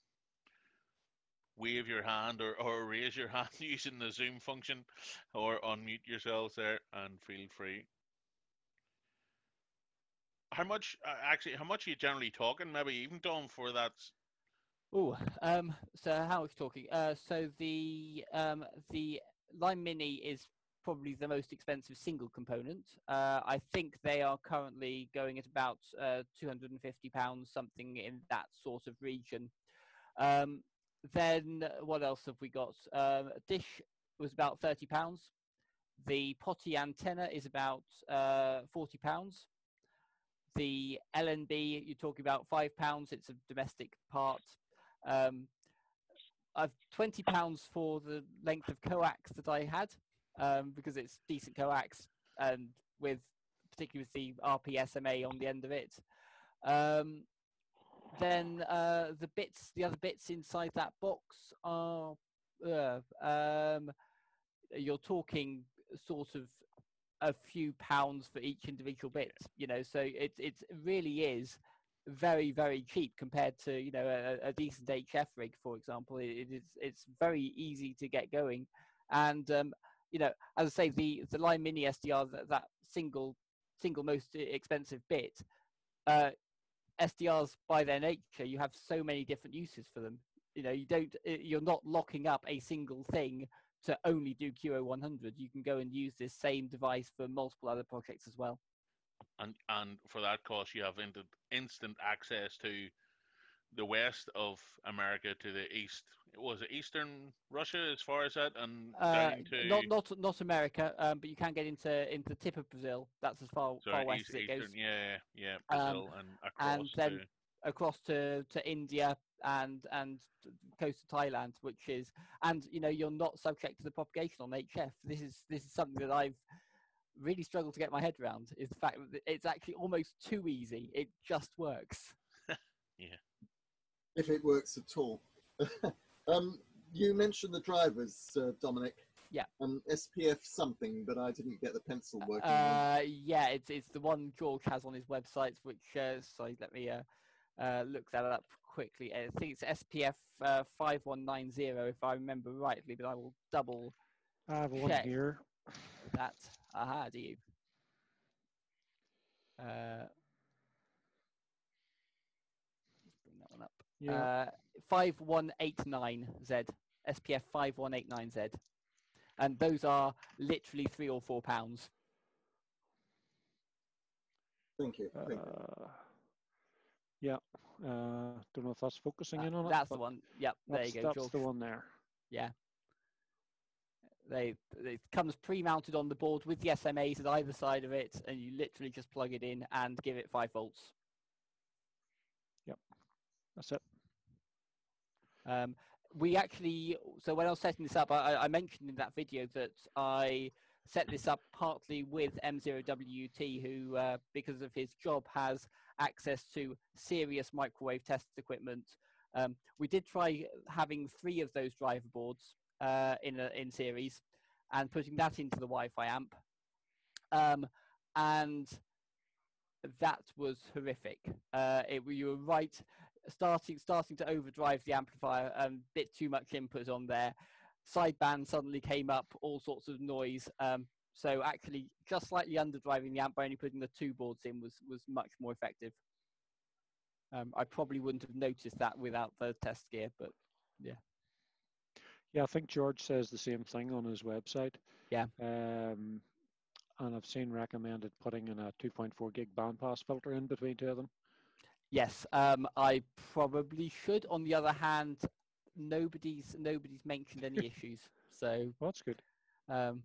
wave your hand or, or raise your hand using the Zoom function or unmute yourselves there and feel free. How much, uh, actually, how much are you generally talking? Maybe even Dom for that? Oh, um, so how much talking? Uh, so the um, the Lime Mini is probably the most expensive single component. Uh, I think they are currently going at about uh, 250 pounds, something in that sort of region. Um, then what else have we got? Um, a dish was about thirty pounds. The POTY antenna is about uh, forty pounds. The LNB you're talking about five pounds. It's a domestic part. Um, I've twenty pounds for the length of coax that I had um, because it's decent coax and with particularly with the RPSMA on the end of it. Um, then uh, the bits, the other bits inside that box are, uh, um, you're talking sort of a few pounds for each individual bit, you know, so it, it really is very, very cheap compared to, you know, a, a decent HF rig, for example. It, it is, it's very easy to get going. And, um, you know, as I say, the, the Lime Mini SDR, that, that single, single most expensive bit, uh, SDRs by their nature, you have so many different uses for them. You know, you don't, eh, you're not locking up a single thing to only do QO100. You can go and use this same device for multiple other projects as well. And and for that cost, you have instant access to the west of America to the east. Was it eastern Russia as far as that, and Uh, to not not not America, um, but you can get into into the tip of Brazil. That's as far sorry, far west east, as it eastern, goes. yeah, yeah, Um, and across and then to across to, to India and and coast of Thailand, which is and you know you're not subject to the propagation on HF. This is this is something that I've really struggled to get my head around. Is the fact that it's actually almost too easy. It just works. if it works at all. um, you mentioned the drivers, uh, Dominic. Yeah. Um, SPF something, but I didn't get the pencil working. Uh, yeah, it's it's the one George has on his website, which uh, sorry, let me uh, uh, look that up quickly. I think it's SPF uh, five one nine zero, if I remember rightly, but I will double I have one here. that. Aha, do you? Uh, let's bring that one up. Yeah. Uh, 5189Z, SPF 5189Z. And those are literally three or four pounds. Thank you. Thank you. uh, yeah. Uh, don't know if that's focusing Uh, in on it. that's the one. Yep, there you go, that's George. the one there. Yeah. They, it comes pre-mounted on the board with the SMAs at either side of it, and you literally just plug it in and give it five volts. That's it. Um, we actually, so when I was setting this up, I, I mentioned in that video that I set this up partly with M0WT, who, uh, because of his job, has access to serious microwave test equipment. Um, we did try having three of those driver boards uh, in a, in series and putting that into the Wi-Fi amp, um, and that was horrific. Uh, it, you were right starting starting to overdrive the amplifier and bit too much input on there. Sideband suddenly came up, all sorts of noise. Um, so actually, just slightly underdriving the amp by only putting the two boards in was was much more effective. Um, I probably wouldn't have noticed that without the test gear, but Yeah, Yeah, I think George says the same thing on his website. Yeah. Um, and I've seen recommended putting in a 2.4 gig bandpass filter in between two of them. Yes, um, I probably should. On the other hand, nobody's nobody's mentioned any issues, so Well, that's good. Um,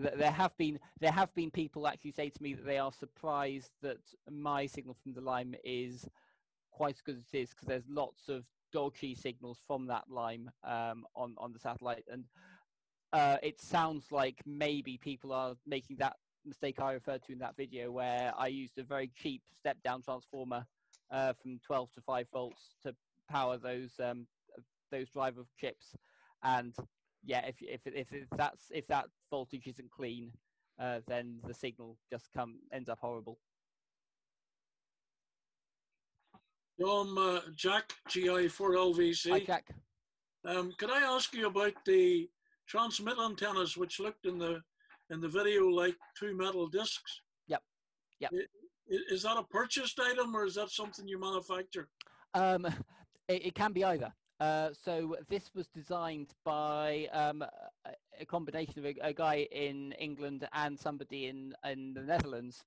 th- there have been there have been people actually say to me that they are surprised that my signal from the Lime is quite as good as it is because there's lots of dodgy signals from that Lime um, on on the satellite, and uh, it sounds like maybe people are making that mistake I referred to in that video where I used a very cheap step down transformer uh, from 12 to 5 volts to power those um, those driver chips, and yeah, if if if, if that's if that voltage isn't clean, uh, then the signal just come ends up horrible. Dom, uh, Jack, GI4LVC. Hi, Jack. Um, could I ask you about the transmit antennas, which looked in the in the video like two metal discs? Yep. Yep. Is that a purchased item or is that something you manufacture? Um, it, it can be either. Uh, so this was designed by um, a, a combination of a, a guy in England and somebody in in the Netherlands.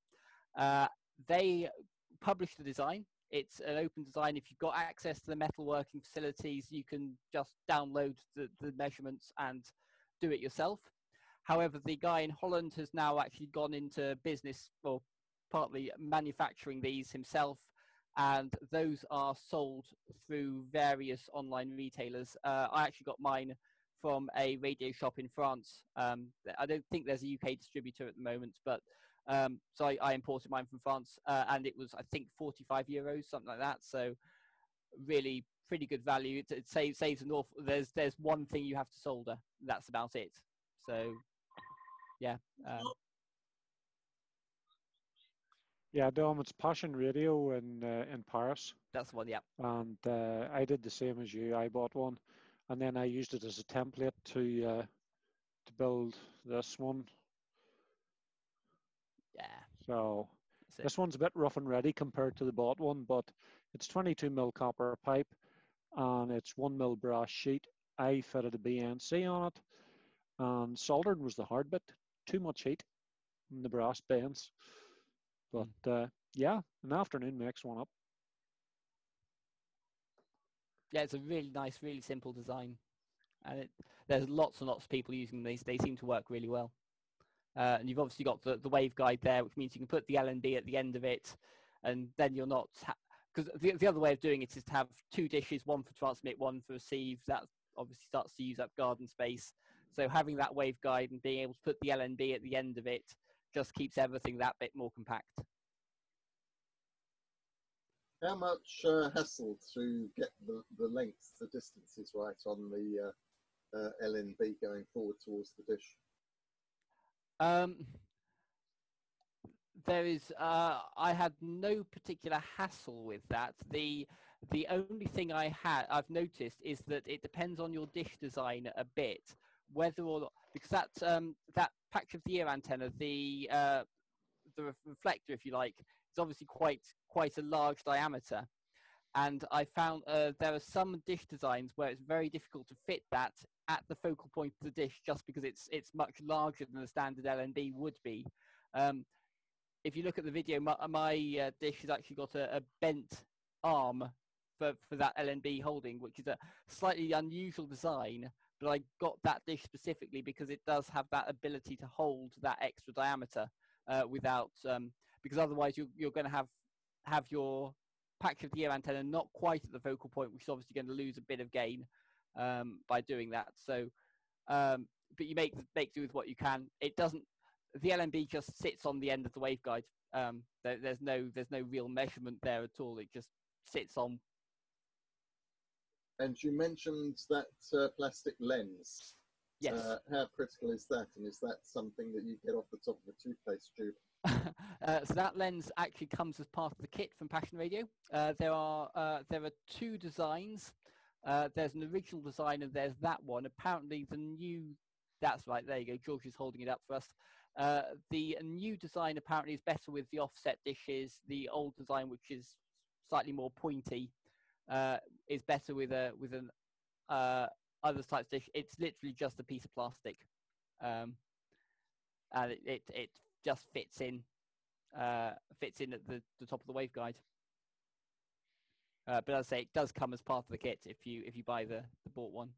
Uh, they published the design. it's an open design. If you've got access to the metalworking facilities, you can just download the, the measurements and do it yourself. However, the guy in Holland has now actually gone into business, or partly manufacturing these himself, and those are sold through various online retailers. Uh, I actually got mine from a radio shop in France. Um, I don't think there's a UK distributor at the moment, but um, so I, I, imported mine from France, uh, and it was I think 45 euros, something like that. So really pretty good value. It, it saves saves an awful. There's there's one thing you have to solder. That's about it. So yeah. Um, yeah, Dom, it's Passion Radio in uh, in Paris. That's the one, yeah. And uh, I did the same as you. I bought one, and then I used it as a template to uh, to build this one. Yeah. So this one's a bit rough and ready compared to the bought one, but it's 22 mil copper pipe, and it's one mil brass sheet. I fitted a BNC on it, and soldering was the hard bit too much heat in the brass bends. But uh, yeah, an afternoon makes one up. Yeah, it's a really nice, really simple design, and it, there's lots and lots of people using these. They seem to work really well. Uh, and you've obviously got the, the waveguide there, which means you can put the LNB at the end of it, and then you're not because the, the other way of doing it is to have two dishes, one for transmit, one for receive. That obviously starts to use up garden space. So having that waveguide and being able to put the LNB at the end of it just keeps everything that bit more compact. How much uh, hassle to get the, the lengths, the distances right on the uh, uh, LNB going forward towards the dish? Um, there is. Uh, I had no particular hassle with that. The the only thing I had I've noticed is that it depends on your dish design a bit whether or not because that um, that of the ear antenna, the uh, the reflector, if you like, is obviously quite quite a large diameter, and I found uh, there are some dish designs where it's very difficult to fit that at the focal point of the dish, just because it's it's much larger than the standard LNB would be. Um, if you look at the video, my, my uh, dish has actually got a, a bent arm for, for that LNB holding, which is a slightly unusual design but I got that dish specifically because it does have that ability to hold that extra diameter uh, without, um, because otherwise you're, you're going to have have your patch of the ear antenna not quite at the focal point, which is obviously going to lose a bit of gain um, by doing that. So, um, but you make make do with what you can. It doesn't. The LNB just sits on the end of the waveguide. Um, there, there's no there's no real measurement there at all. It just sits on and you mentioned that uh, plastic lens. Yes. Uh, how critical is that? And is that something that you get off the top of a toothpaste tube? uh, so that lens actually comes as part of the kit from Passion Radio. Uh, there are uh, there are two designs. Uh, there's an original design and there's that one. Apparently, the new that's right. There you go. George is holding it up for us. Uh, the new design apparently is better with the offset dishes. The old design, which is slightly more pointy, uh, is better with a with an uh, other types dish. It's literally just a piece of plastic, um, and it, it, it just fits in uh, fits in at the, the top of the waveguide. Uh, but as I say, it does come as part of the kit if you if you buy the, the bought one.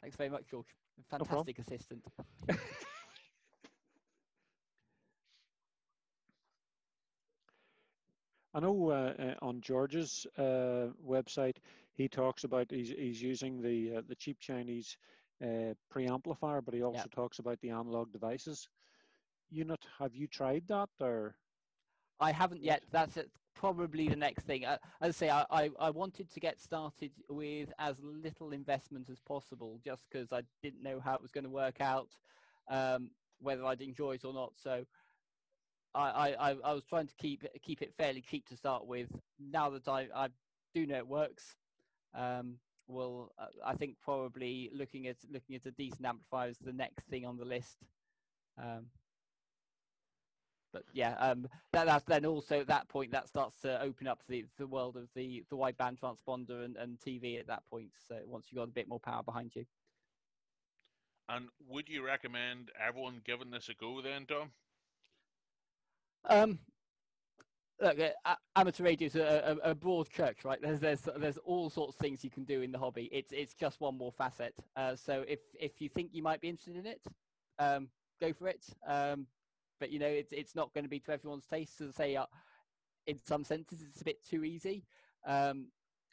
Thanks very much, George. Fantastic no assistant. I know uh, uh, on George's uh, website, he talks about he's, he's using the uh, the cheap Chinese uh, preamplifier, but he also talks about the analog devices unit. Have you tried that or? I haven't yet. That's probably the next thing. Uh, as I say, I, I, I, wanted to get started with as little investment as possible, just because I didn't know how it was going to work out, um, whether I'd enjoy it or not. So I, I, I was trying to keep it, keep it fairly cheap to start with. Now that I, I do know it works, um, well, uh, I think probably looking at looking at a decent amplifier is the next thing on the list. Um, but yeah, um, that, that's then also at that point that starts to open up the, the world of the, the wideband transponder and, and TV at that point. So once you've got a bit more power behind you. And would you recommend everyone giving this a go then, Tom? Um, look, uh, amateur radio is a, a, a, broad church, right? There's there's there's all sorts of things you can do in the hobby. It's it's just one more facet. Uh, so if if you think you might be interested in it, um, go for it. Um, but you know, it's it's not going to be to everyone's taste. To say, uh, in some senses, it's a bit too easy. Um,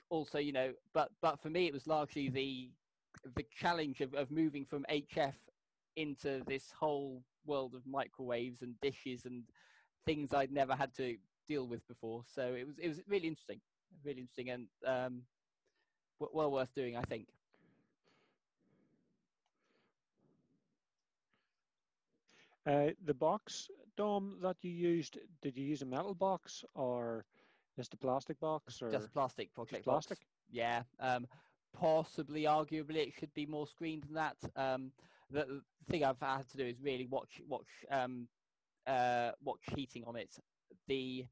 also, you know, but but for me, it was largely the the challenge of, of moving from HF into this whole world of microwaves and dishes and things I'd never had to deal with before. So it was it was really interesting, really interesting, and um, well worth doing, I think. Uh, the box, Dom, that you used, did you use a metal box or just a plastic box? Or just plastic project plastic? Box. Yeah. Um, possibly, arguably, it should be more screened than that. Um, the, the, thing I've had to do is really watch watch um, uh, watch heating on it. The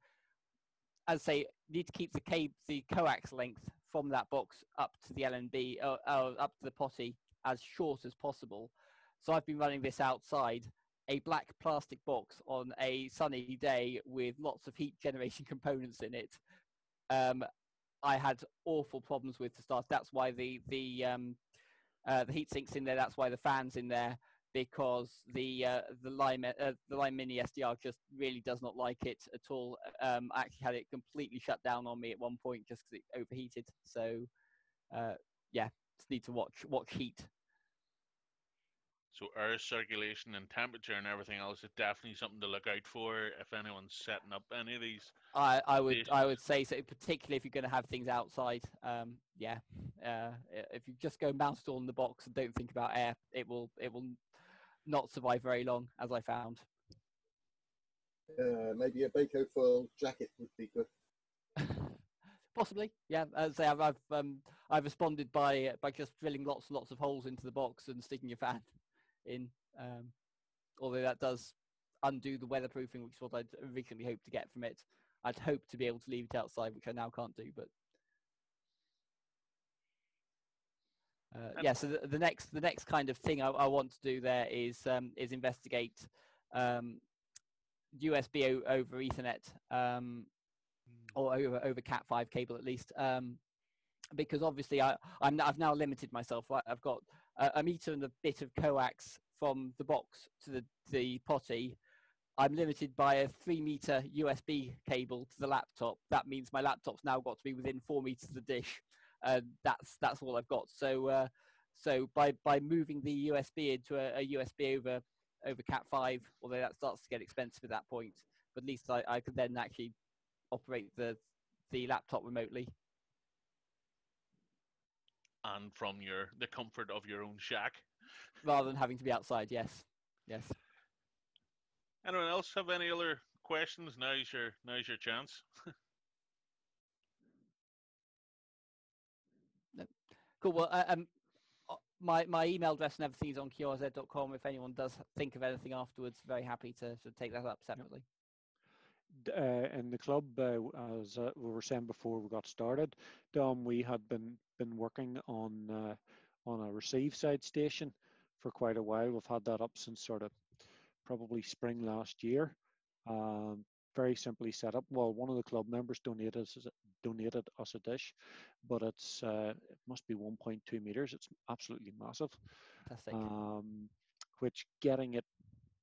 as I say, need to keep the cable, the coax length from that box up to the LNB, uh, uh, up to the POTY as short as possible. So I've been running this outside, a black plastic box on a sunny day with lots of heat generation components in it. Um, I had awful problems with to start. That's why the the um, uh, the heat sinks in there. That's why the fans in there because the uh, the Lime uh, the Lime Mini SDR just really does not like it at all. Um, I actually had it completely shut down on me at one point just because it overheated. So uh, yeah, just need to watch watch heat. So air circulation and temperature and everything else is definitely something to look out for if anyone's setting up any of these. I, I would stations. I would say so, particularly if you're going to have things outside. Um, yeah, uh, if you just go mouse all in the box and don't think about air, it will it will not survive very long, as I found. Uh, maybe a Bacofoil jacket would be good. Possibly, yeah. As I say, I've I've, um, I've responded by by just drilling lots and lots of holes into the box and sticking a fan in. Um, although that does undo the weatherproofing, which is what I'd originally hoped to get from it. I'd hoped to be able to leave it outside, which I now can't do. But Uh, yeah, so the, the, next the next kind of thing I, I want to do there is um, is investigate um, USB o- over Ethernet um, or over over Cat5 cable at least, um, because obviously I I'm, I've now limited myself. Right, I've got a, a, meter and a bit of coax from the box to the the POTY. I'm limited by a three meter USB cable to the laptop. That means my laptop's now got to be within four meters of the dish uh, that's that's all I've got. So uh, so by by moving the USB into a, a, USB over over Cat5, although that starts to get expensive at that point, but at least I, I could then actually operate the the laptop remotely. And from your the comfort of your own shack, rather than having to be outside. Yes, yes. Anyone else have any other questions? Now's your now's your chance. Cool. Well, uh, um, uh, my my email address and everything is on qrz.com. If anyone does think of anything afterwards, very happy to, to take that up separately. Uh, in the club, uh, as uh, we were saying before we got started, Dom, we had been been working on uh, on a receive side station for quite a while. We've had that up since sort of probably spring last year. Um, very simply set up. Well, one of the club members donated us, donated us a dish, but it's uh, it must be 1.2 meters. It's absolutely massive. Um, which getting it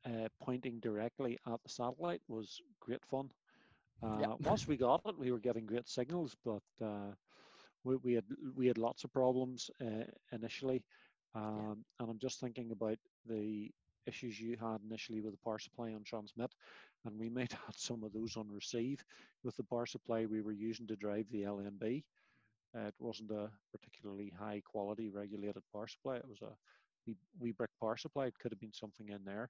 uh, pointing directly at the satellite was great fun. Uh, yep. once we got it, we were getting great signals, but uh, we, we had we had lots of problems uh, initially. Um, and I'm just thinking about the issues you had initially with the power supply on transmit, and we might have some of those on receive with the power supply we were using to drive the LNB. Uh, it wasn't a particularly high quality regulated power supply. It was a wee, wee brick power supply. It could have been something in there.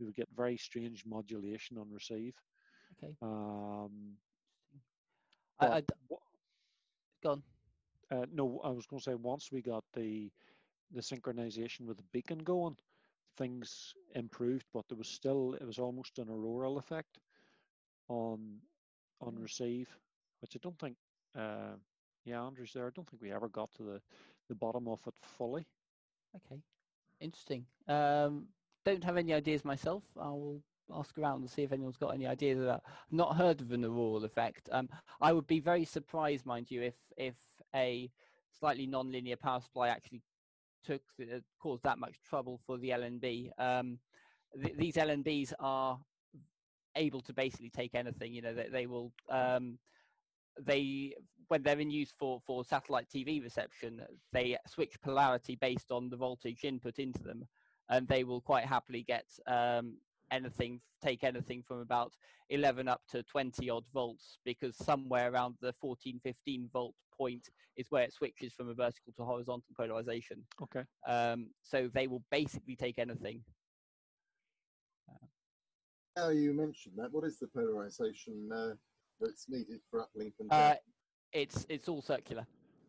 We would get very strange modulation on receive. Okay. Um, I, I, go on. Uh, no, I was going to say once we got the the synchronization with the beacon going, things improved, but there was still it was almost an auroral effect on on receive, which I don't think. Uh, yeah, Andrew's there. I don't think we ever got to the the bottom of it fully. Okay, interesting. Um, don't have any ideas myself. I'll ask around and see if anyone's got any ideas about. I've not heard of an auroral effect. Um, I would be very surprised, mind you, if if a slightly non-linear power supply actually took uh, caused that much trouble for the LNB. Um, th- these LNBs are able to basically take anything. You know, they, they will. Um, they when they're in use for for satellite TV reception, they switch polarity based on the voltage input into them, and they will quite happily get um, anything take anything from about 11 up to 20 odd volts because somewhere around the 14 15 volt point is where it switches from a vertical to horizontal polarization Okay. um, so they will basically take anything Now you mentioned that, what is the polarization uh, that's needed for uplink and uh, it's it's all circular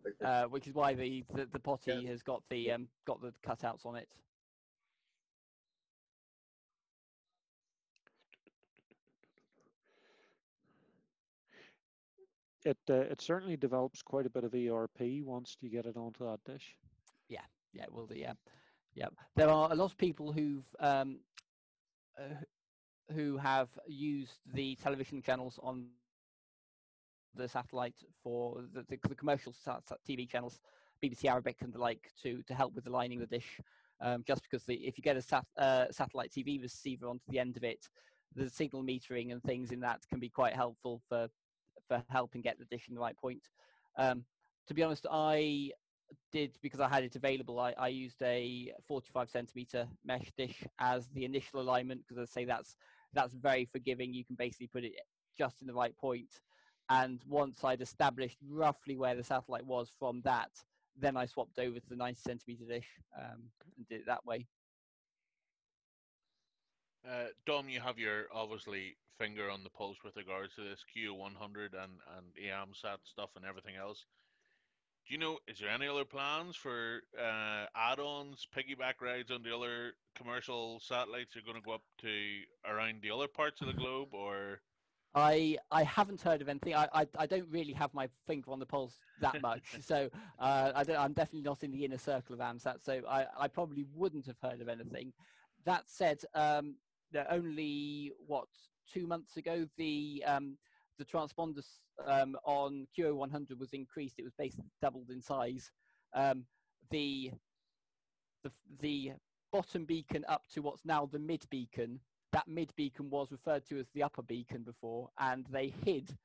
Okay. uh, which is why the the, the POTY Yeah. has got the um, got the cutouts on it It uh, it certainly develops quite a bit of ERP once you get it onto that dish. yeah it will do yeah yeah there are a lot of people who've um, uh, who have used the television channels on the satellite for the, the, the commercial TV channels, BBC Arabic and the like, to to help with aligning the dish. Um, just because the, if you get a sat, uh, satellite TV receiver onto the end of it, the signal metering and things in that can be quite helpful for for helping get the dish in the right point. Um, to be honest, I did because I had it available. I, I used a 45 centimeter mesh dish as the initial alignment because I say that's that's very forgiving. You can basically put it just in the right point. And once I'd established roughly where the satellite was from that, then I swapped over to the 90 centimeter dish um, and did it that way. Uh, Dom, you have your obviously finger on the pulse with regards to this QO100 and and AMSAT stuff and everything else. Do you know? Is there any other plans for uh, add-ons, piggyback rides on the other commercial satellites? You're going to go up to around the other parts of the globe, or I I haven't heard of anything. I I, I don't really have my finger on the pulse that much, so uh, I don't, I'm definitely not in the inner circle of AMSAT. So I, I probably wouldn't have heard of anything. That said, um, there only what two months ago the um, the transponder um, on QO100 was increased. It was basically doubled in size. Um, the the the bottom beacon up to what's now the mid beacon that mid beacon was referred to as the upper beacon before, and they hid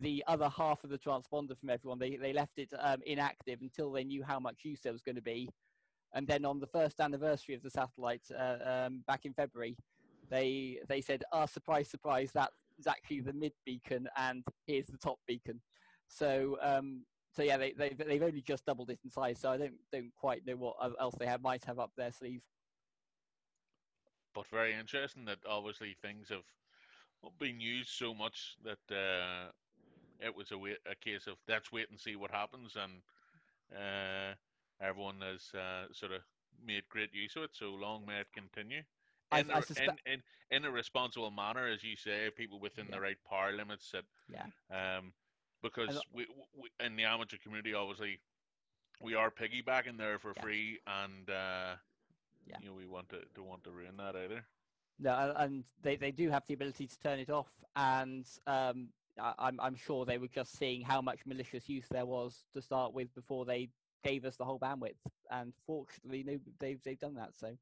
the other half of the transponder from everyone. They they left it um, inactive until they knew how much use there was going to be, and then on the first anniversary of the satellite uh, um, back in February, they they said, "Ah, surprise, surprise! That is actually the mid beacon, and here's the top beacon." So. Um, so yeah, they, they they've only just doubled it in size, so I don't don't quite know what else they have might have up their sleeve. but very interesting that obviously things have been used so much that uh, it was a, wait, a case of let's wait and see what happens, and uh, everyone has uh, sort of made great use of it. So long may it continue. I- In, suspe- in, in, in a responsible manner, as you say, people within Yeah. the right power limits that Yeah. um, because we, we in the amateur community, obviously, we are piggybacking there for Yeah. free, and uh, Yeah. you know we want to don't want to ruin that either. No, and they, they do have the ability to turn it off, and um, I, I'm I'm sure they were just seeing how much malicious use there was to start with before they gave us the whole bandwidth, and fortunately, no, they've they've done that. So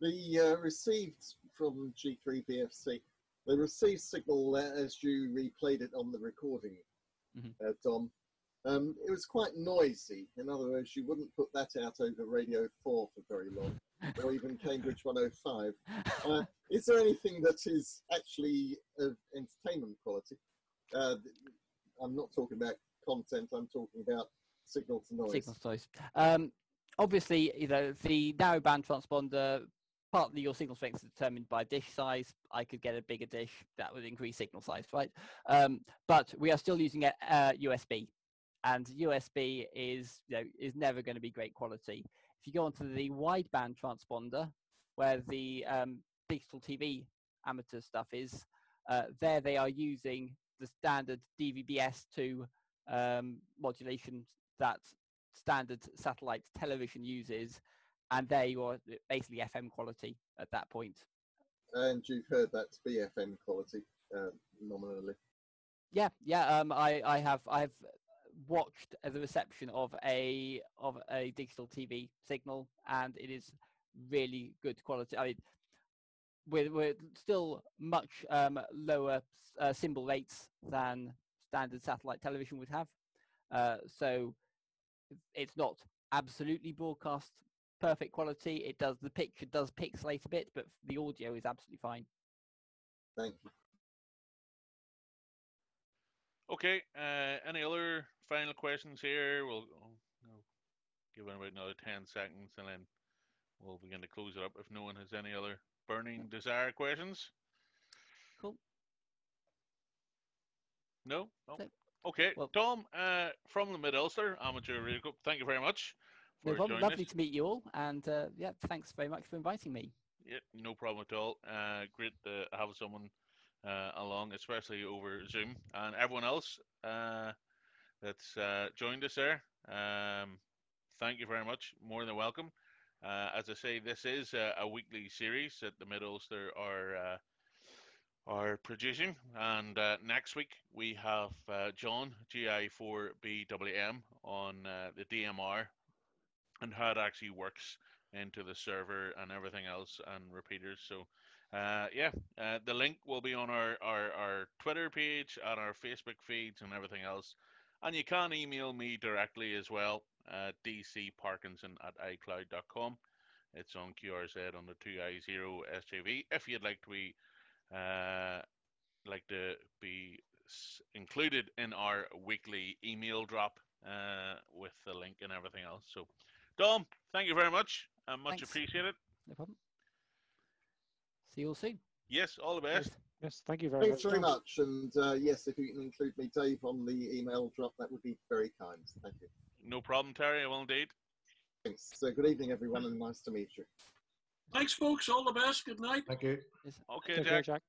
The uh, received from G3 BFC, the received signal uh, as you replayed it on the recording, Mhm. uh, Dom, um, it was quite noisy. In other words, you wouldn't put that out over Radio 4 for very long, or even Cambridge 105. Uh, is there anything that is actually of entertainment quality? Uh, I'm not talking about content, I'm talking about signal to noise. signal size. Um, obviously, you know the narrowband transponder. Partly, your signal strength is determined by dish size. I could get a bigger dish that would increase signal size, right? Um, but we are still using a, USB, and USB is you know is never going to be great quality. If you go onto the wideband transponder, where the um, digital TV amateur stuff is, uh, there they are using the standard DVB-S2 um, modulation that standard satellite television uses, and there you are, basically FM quality at that point. And you've heard that to be FM quality uh, nominally. Yeah, yeah. Um, I, I have, I've watched the reception of a of a digital TV signal, and it is really good quality. I mean, we're, we're still much um, lower uh, symbol rates than standard satellite television would have. Uh, so it's not absolutely broadcast perfect quality. It does the picture does pixelate a bit, but the audio is absolutely fine. Thank you. Okay. Uh, any other final questions here? We'll, we'll give it about another ten seconds, and then we'll begin to close it up. If no one has any other burning desire questions. Cool. No. No. No. Okay, Well- Tom uh, from the Mid Ulster Amateur Radio Club. Thank you very much for No problem. joining Lovely us. to meet you all, and uh, yeah, thanks very much for inviting me. Yeah, no problem at all. Uh, great to have someone uh, along, especially over Zoom, and everyone else uh, that's uh, joined us there. Um, thank you very much. More than welcome. Uh, as I say, this is a, a weekly series that the Mid Ulster are uh, are producing, and uh, next week we have uh, John GI4BWM on uh, the DMR and how it actually works into the server and everything else and repeaters. So, uh, yeah, uh, the link will be on our, our, our Twitter page and our Facebook feeds and everything else. And you can email me directly as well, uh, dcparkinson at icloud.com. It's on QRZ under 2i0sjv if you'd like to be uh, like to be included in our weekly email drop uh, with the link and everything else. So, Dom, thank you very much. Uh, much Thanks. appreciated. No problem. See you all soon. Yes, all the best. Cheers. Yes, thank you very Thanks much. very much. And uh, yes, if you can include me, Dave, on the email drop, that would be very kind. Thank you. No problem, Terry. I will indeed. Thanks. So good evening, everyone, and nice to meet you. Thanks, folks. All the best. Good night. Thank you. Okay, Take care, Jack. Jack.